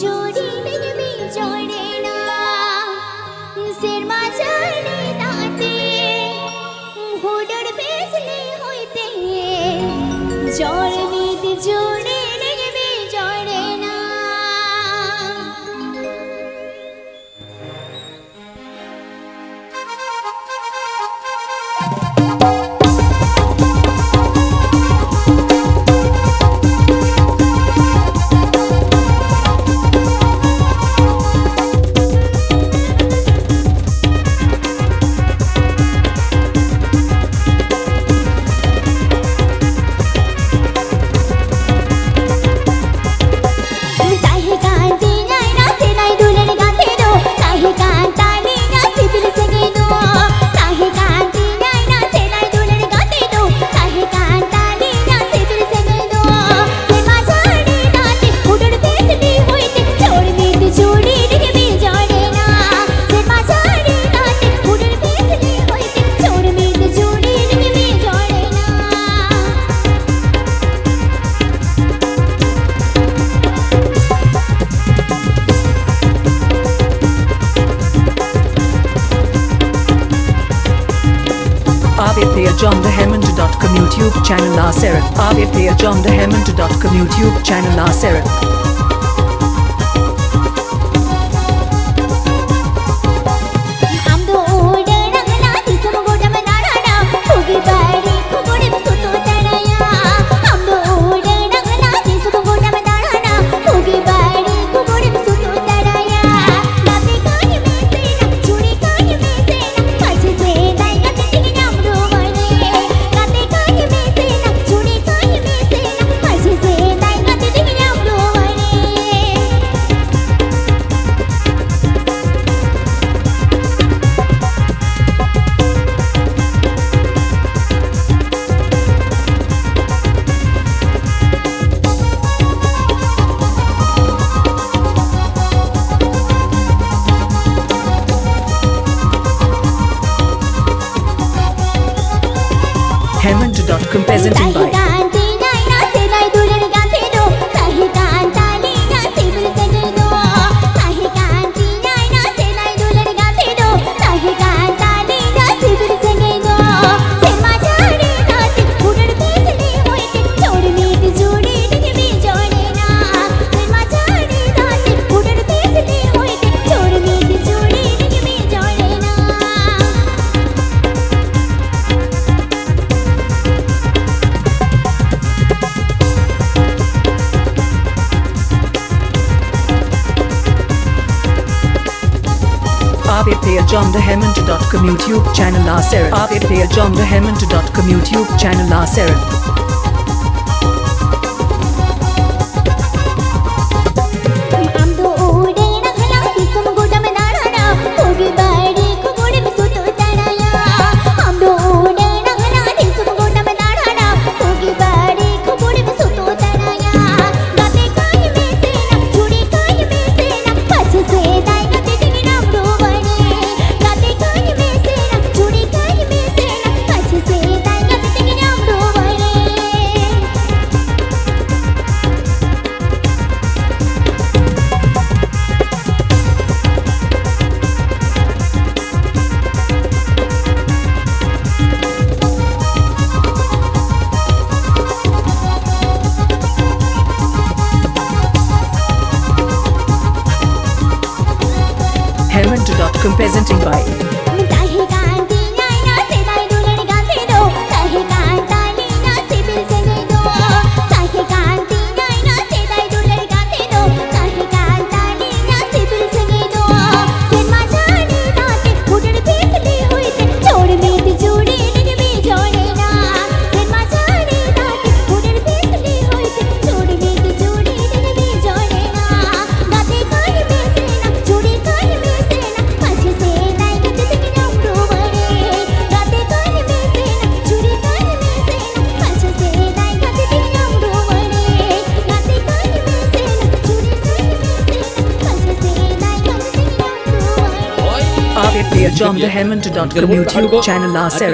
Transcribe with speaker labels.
Speaker 1: জুড়ি দেখবি জড়ে না। সেরমা জানে তাতে হুডর বেজলে হইতে জড় বিদ
Speaker 2: Aave Player John YouTube channel R Serif. Aave Player John YouTube channel R Serif. presenting by aapayajomdahemant.com YouTube channel r Sarah YouTube channel r Sarah Welcome presenting by via JohnTheHemmond.com YouTube channel R7.